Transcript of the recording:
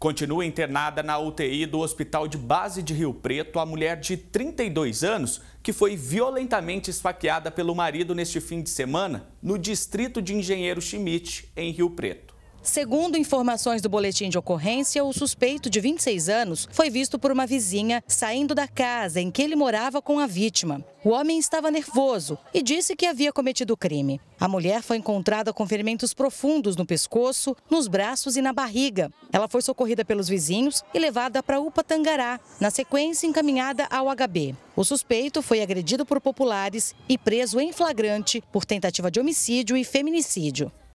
Continua internada na UTI do Hospital de Base de Rio Preto a mulher de 32 anos que foi violentamente esfaqueada pelo marido neste fim de semana no distrito de Engenheiro Schmidt, em Rio Preto. Segundo informações do boletim de ocorrência, o suspeito de 26 anos foi visto por uma vizinha saindo da casa em que ele morava com a vítima. O homem estava nervoso e disse que havia cometido o crime. A mulher foi encontrada com ferimentos profundos no pescoço, nos braços e na barriga. Ela foi socorrida pelos vizinhos e levada para Upa Tangará, na sequência encaminhada ao HB. O suspeito foi agredido por populares e preso em flagrante por tentativa de homicídio e feminicídio.